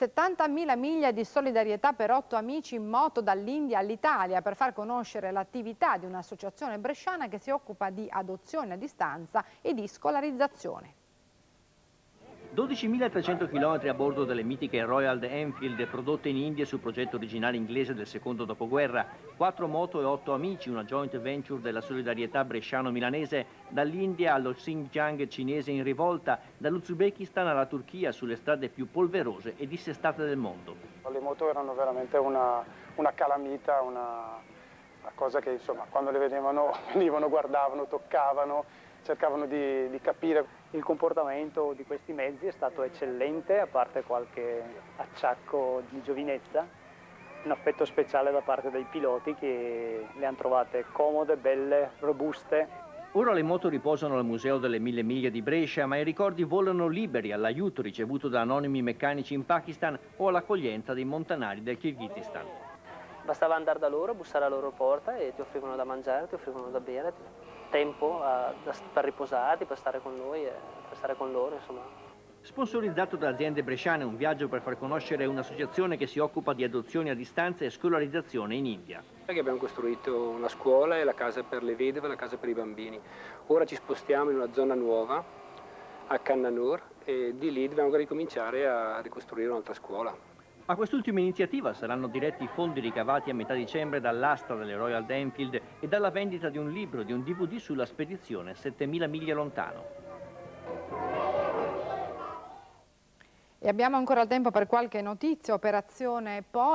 70.000 miglia di solidarietà per otto amici in moto dall'India all'Italia per far conoscere l'attività di un'associazione bresciana che si occupa di adozione a distanza e di scolarizzazione. 12.300 km a bordo delle mitiche Royal Enfield prodotte in India sul progetto originale inglese del secondo dopoguerra, quattro moto e otto amici, una joint venture della solidarietà bresciano-milanese, dall'India allo Xinjiang cinese in rivolta, dall'Uzbekistan alla Turchia sulle strade più polverose e dissestate del mondo. Le moto erano veramente una, una calamita, una, una cosa che insomma quando le vedevano venivano, guardavano, toccavano, cercavano di, di capire. Il comportamento di questi mezzi è stato eccellente, a parte qualche acciacco di giovinezza, un affetto speciale da parte dei piloti che le hanno trovate comode, belle, robuste. Ora le moto riposano al Museo delle Mille Miglia di Brescia, ma i ricordi volano liberi all'aiuto ricevuto da anonimi meccanici in Pakistan o all'accoglienza dei montanari del Kirghizistan. Bastava andare da loro, bussare alla loro porta e ti offrivano da mangiare, ti offrivano da bere, tempo a, per riposarti, per stare con noi e per stare con loro, insomma. Sponsorizzato da aziende bresciane, un viaggio per far conoscere un'associazione che si occupa di adozioni a distanza e scolarizzazione in India. Abbiamo costruito una scuola e la casa per le vedove, la casa per i bambini. Ora ci spostiamo in una zona nuova, a Kannanur, e di lì dobbiamo ricominciare a ricostruire un'altra scuola. A quest'ultima iniziativa saranno diretti i fondi ricavati a metà dicembre dall'asta delle Royal Enfield e dalla vendita di un libro, di un DVD sulla spedizione 7000 miglia lontano. E abbiamo ancora il tempo per qualche notizia, operazione poi.